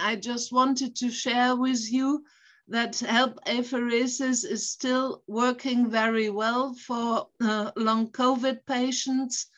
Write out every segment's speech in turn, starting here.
I just wanted to share with you that HELP apheresis is still working very well for uh, long COVID patients,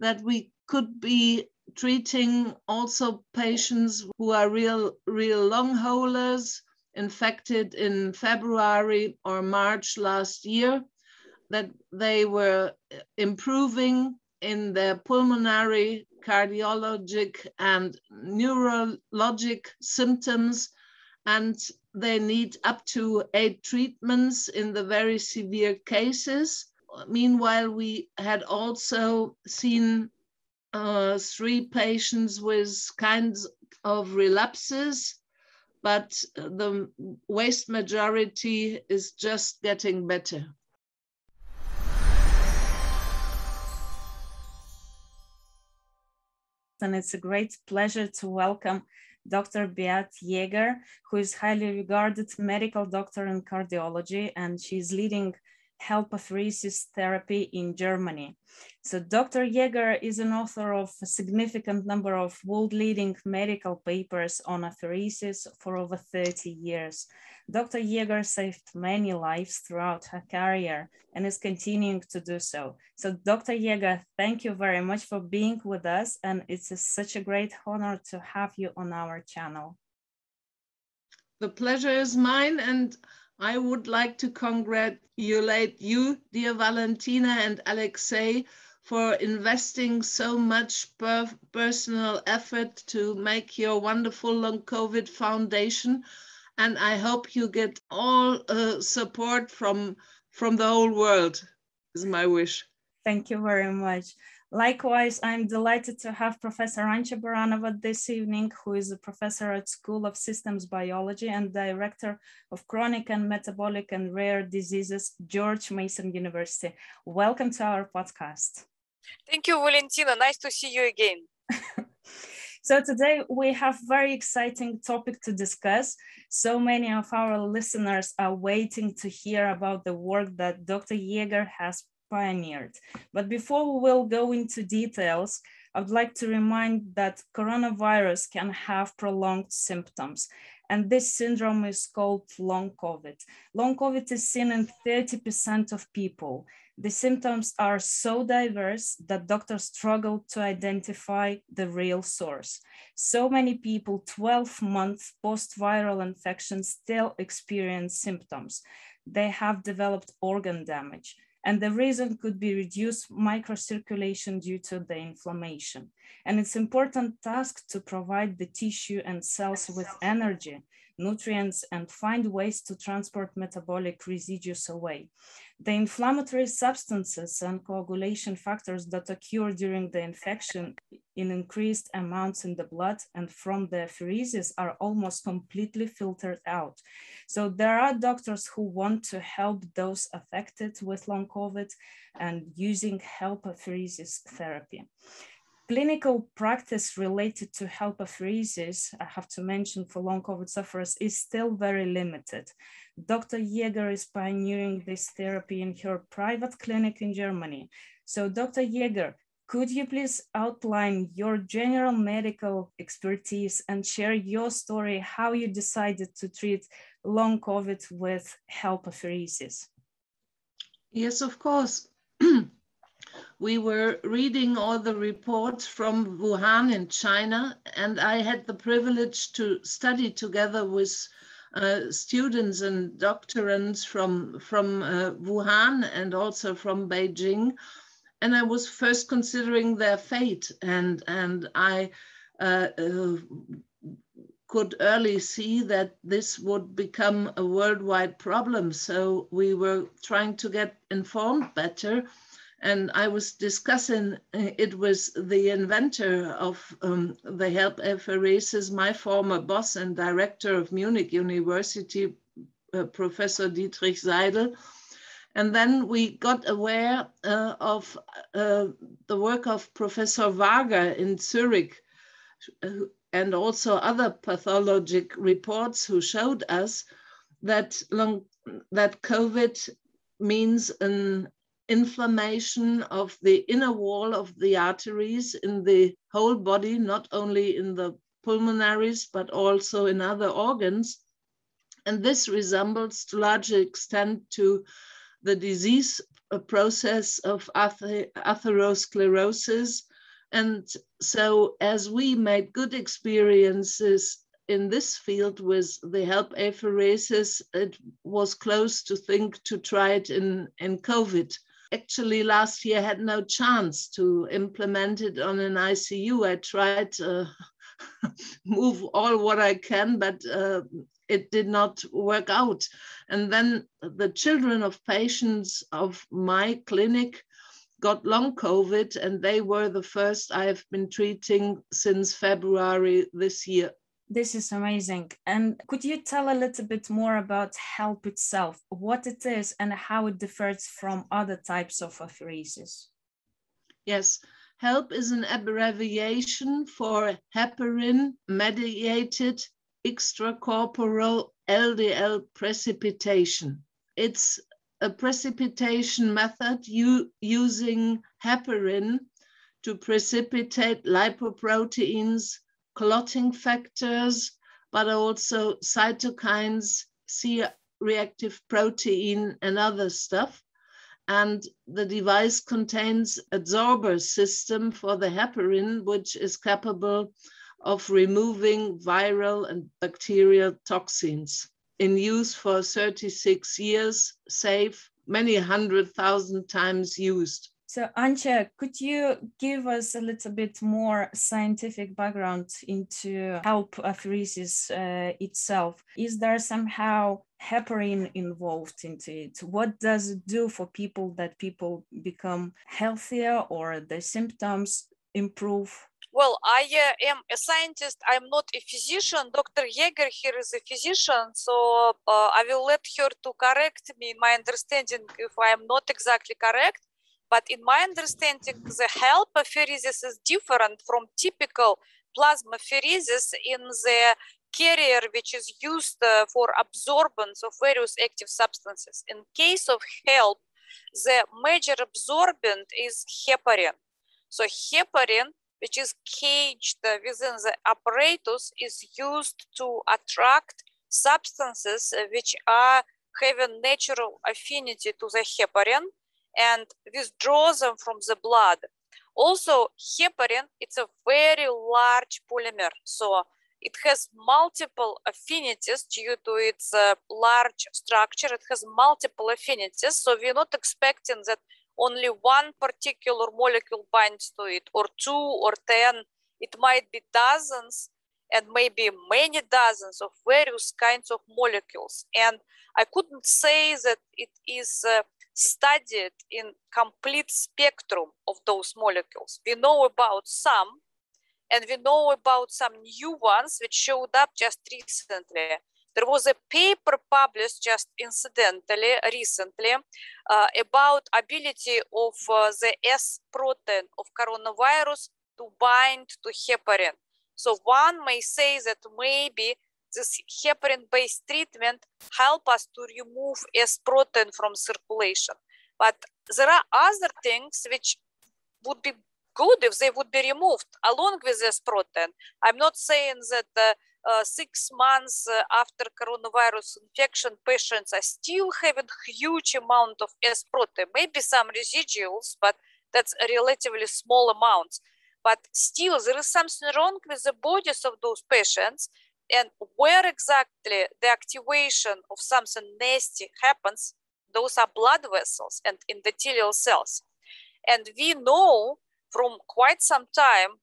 that we could be treating also patients who are real, real long haulers infected in February or March last year, that they were improving in their pulmonary, cardiologic, and neurologic symptoms. And they need up to eight treatments in the very severe cases. Meanwhile, we had also seen uh, three patients with kinds of relapses, but the vast majority is just getting better. And it's a great pleasure to welcome Dr. Beate Jaeger, who is highly regarded medical doctor in cardiology, and she's leading HELP apheresis therapy in Germany. So Dr. Jaeger is an author of a significant number of world-leading medical papers on apheresis for over 30 years. Dr. Jaeger saved many lives throughout her career and is continuing to do so. So Dr. Jaeger, thank you very much for being with us and it's a, such a great honor to have you on our channel. The pleasure is mine and I would like to congratulate you, dear Valentina and Alexei, for investing so much per personal effort to make your wonderful Long COVID Foundation. And I hope you get all uh, support from, from the whole world, is my wish. Thank you very much. Likewise, I'm delighted to have Professor Ancha Baranova this evening, who is a professor at School of Systems Biology and Director of Chronic and Metabolic and Rare Diseases, George Mason University. Welcome to our podcast. Thank you, Valentina. Nice to see you again. So today we have very exciting topic to discuss. So many of our listeners are waiting to hear about the work that Dr. Jaeger has pioneered. But before we will go into details, I would like to remind that coronavirus can have prolonged symptoms. And this syndrome is called long COVID. Long COVID is seen in 30% of people. The symptoms are so diverse that doctors struggle to identify the real source. So many people 12 months post-viral infection still experience symptoms. They have developed organ damage and the reason could be reduced microcirculation due to the inflammation. And it's important task to provide the tissue and cells with energy, nutrients, and find ways to transport metabolic residues away. The inflammatory substances and coagulation factors that occur during the infection in increased amounts in the blood and from the apheresis are almost completely filtered out. So there are doctors who want to help those affected with long COVID and using HELP apheresis therapy. Clinical practice related to HELP I have to mention for long COVID sufferers, is still very limited. Dr. Jaeger is pioneering this therapy in her private clinic in Germany. So Dr. Jaeger, could you please outline your general medical expertise and share your story, how you decided to treat long COVID with HELP? Yes, of course. we were reading all the reports from Wuhan in China, and I had the privilege to study together with uh, students and doctorants from, from uh, Wuhan and also from Beijing. And I was first considering their fate, and, and I uh, uh, could early see that this would become a worldwide problem. So we were trying to get informed better and I was discussing uh, it with the inventor of um, the HELP apheresis, my former boss and director of Munich University, uh, Professor Dietrich Seidel. And then we got aware uh, of uh, the work of Professor Wager in Zurich, and also other pathologic reports who showed us that long, that COVID means an inflammation of the inner wall of the arteries in the whole body, not only in the pulmonaries, but also in other organs. And this resembles to large extent to the disease process of atherosclerosis. And so as we made good experiences in this field with the HELP apheresis, it was close to think to try it in, in COVID. Actually, last year had no chance to implement it on an ICU. I tried to move all what I can, but uh, it did not work out. And then the children of patients of my clinic got long COVID, and they were the first I have been treating since February this year. This is amazing. And could you tell a little bit more about HELP itself, what it is, and how it differs from other types of apheresis? Yes, HELP is an abbreviation for heparin mediated extracorporeal LDL precipitation. It's a precipitation method using heparin to precipitate lipoproteins clotting factors, but also cytokines, C-reactive protein, and other stuff. And the device contains adsorber system for the heparin, which is capable of removing viral and bacterial toxins. In use for 36 years, safe, many hundred thousand times used. So Ancha, could you give us a little bit more scientific background into HELP apheresis uh, itself? Is there somehow heparin involved into it? What does it do for people that people become healthier or the symptoms improve? Well, I uh, am a scientist. I'm not a physician. Dr. Jaeger here is a physician, so uh, I will let her to correct me in my understanding if I am not exactly correct. But in my understanding, the HELP apheresis is different from typical plasma apheresis in the carrier which is used uh, for absorbance of various active substances. In case of HELP, the major absorbent is heparin. So heparin, which is caged within the apparatus, is used to attract substances which are having natural affinity to the heparin and withdraw them from the blood. Also, heparin, it's a very large polymer. So it has multiple affinities due to its uh, large structure. It has multiple affinities. So we're not expecting that only one particular molecule binds to it or two or 10. It might be dozens and maybe many dozens of various kinds of molecules. And I couldn't say that it is uh, studied in complete spectrum of those molecules. We know about some, and we know about some new ones which showed up just recently. There was a paper published just incidentally recently uh, about ability of uh, the S protein of coronavirus to bind to heparin. So one may say that maybe this heparin-based treatment help us to remove S protein from circulation. But there are other things which would be good if they would be removed along with this protein. I'm not saying that uh, uh, six months uh, after coronavirus infection, patients are still having huge amount of S protein, maybe some residuals, but that's relatively small amounts. But still, there is something wrong with the bodies of those patients and where exactly the activation of something nasty happens, those are blood vessels and endothelial cells. And we know from quite some time,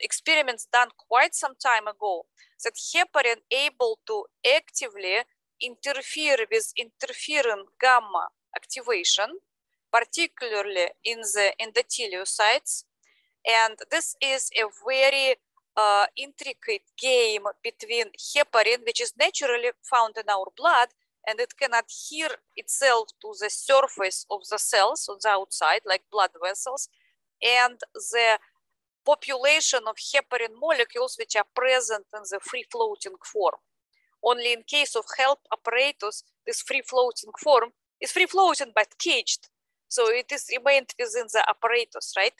experiments done quite some time ago, that heparin able to actively interfere with interferon gamma activation, particularly in the endothelial And this is a very uh, intricate game between heparin, which is naturally found in our blood, and it can adhere itself to the surface of the cells on the outside, like blood vessels, and the population of heparin molecules which are present in the free floating form. Only in case of HELP apparatus, this free floating form is free floating but caged. So it is remained within the apparatus, right?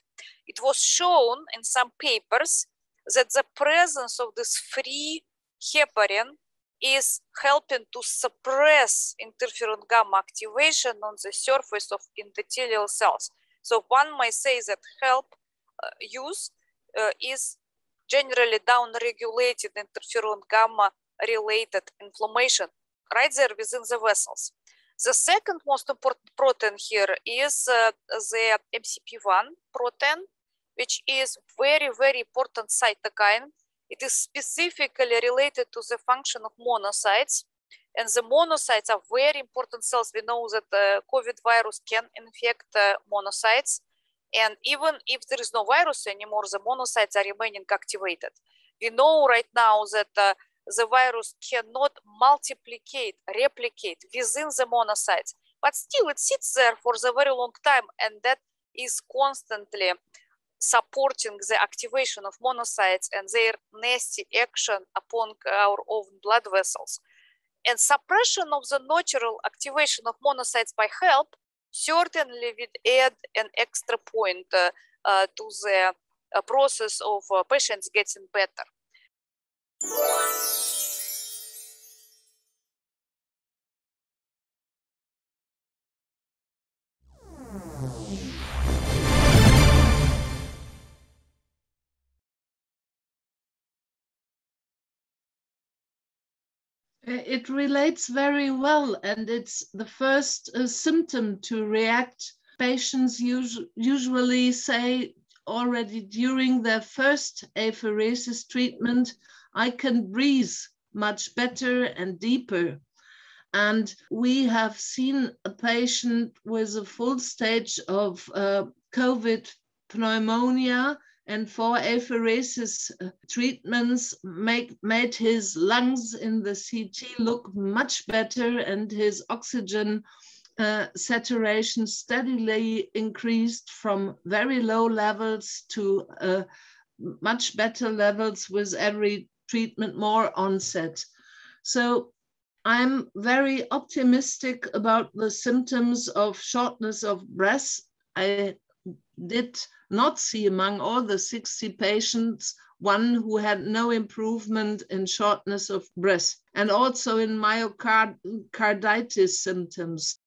It was shown in some papers that the presence of this free heparin is helping to suppress interferon gamma activation on the surface of endothelial cells. So one might say that HELP uh, use uh, is generally down-regulated interferon gamma related inflammation right there within the vessels. The second most important protein here is uh, the MCP1 protein, which is very, very important cytokine. It is specifically related to the function of monocytes. And the monocytes are very important cells. We know that uh, COVID virus can infect uh, monocytes. And even if there is no virus anymore, the monocytes are remaining activated. We know right now that uh, the virus cannot multiplicate, replicate within the monocytes, but still it sits there for a very long time and that is constantly supporting the activation of monocytes and their nasty action upon our own blood vessels. And suppression of the natural activation of monocytes by HELP certainly would add an extra point uh, uh, to the uh, process of uh, patients getting better. It relates very well, and it's the first uh, symptom to react. Patients us usually say already during their first apheresis treatment, I can breathe much better and deeper. And we have seen a patient with a full stage of uh, COVID pneumonia and four apheresis uh, treatments make, made his lungs in the CT look much better and his oxygen uh, saturation steadily increased from very low levels to uh, much better levels with every treatment, more onset. So I'm very optimistic about the symptoms of shortness of breath. I did not see among all the 60 patients one who had no improvement in shortness of breath and also in myocarditis symptoms.